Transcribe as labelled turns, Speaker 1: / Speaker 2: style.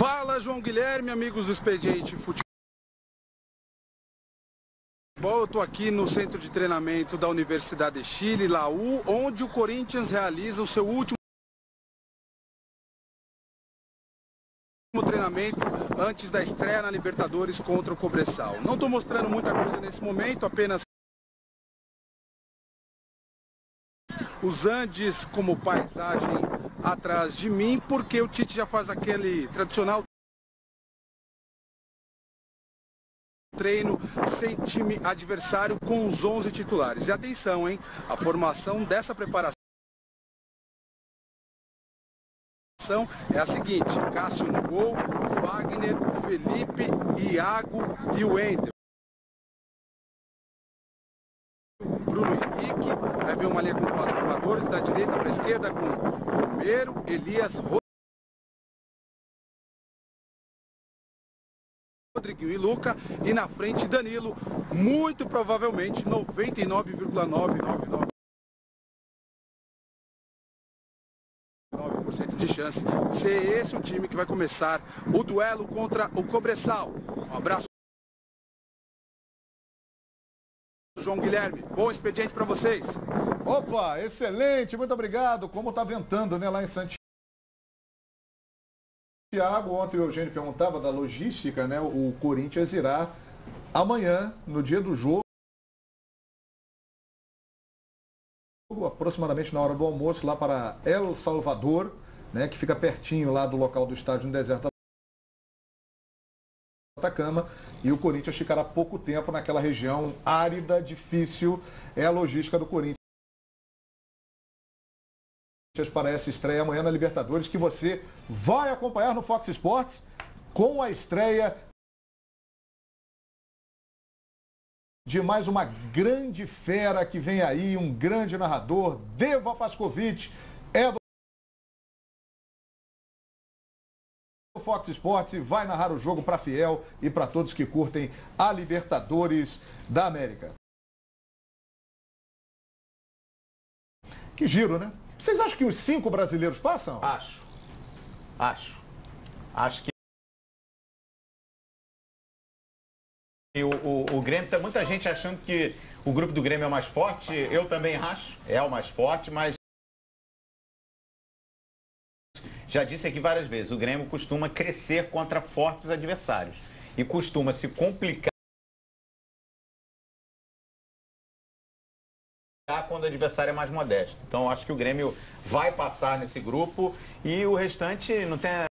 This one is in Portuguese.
Speaker 1: Fala João Guilherme, amigos do Expediente Futebol. Eu estou aqui no centro de treinamento da Universidade de Chile, Laú, onde o Corinthians realiza o seu último treinamento antes da estreia na Libertadores contra o Cobressal. Não estou mostrando muita coisa nesse momento, apenas os Andes como paisagem atrás de mim, porque o Tite já faz aquele tradicional treino sem time adversário com os 11 titulares. E atenção, hein? A formação dessa preparação é a seguinte, Cássio no gol, Wagner, Felipe, Iago e Wendel. Bruno Henrique, vai ver uma linha com quatro armadores, da direita para a esquerda com Romero, Elias, Rodriguinho e Luca, e na frente Danilo, muito provavelmente 99,999 de chance de ser esse o time que vai começar o duelo contra o Cobressal. Um abraço. João Guilherme, bom expediente para vocês.
Speaker 2: Opa, excelente, muito obrigado. Como tá ventando, né, lá em Santiago. Ontem o Eugênio perguntava da logística, né? O Corinthians irá amanhã, no dia do jogo, aproximadamente na hora do almoço, lá para El Salvador, né? Que fica pertinho lá do local do estádio no deserto Atacama e o Corinthians ficará pouco tempo naquela região árida, difícil, é a logística do Corinthians para essa estreia amanhã na Libertadores, que você vai acompanhar no Fox Sports com a estreia de mais uma grande fera que vem aí, um grande narrador, Deva Pascovitch, é do Fox Sports vai narrar o jogo para fiel e para todos que curtem a Libertadores da América. Que giro, né? Vocês acham que os cinco brasileiros passam?
Speaker 3: Acho. Acho. Acho que o, o, o Grêmio, muita gente achando que o grupo do Grêmio é o mais forte. Eu também acho, é o mais forte, mas já disse aqui várias vezes, o Grêmio costuma crescer contra fortes adversários e costuma se complicar quando o adversário é mais modesto. Então acho que o Grêmio vai passar nesse grupo e o restante não tem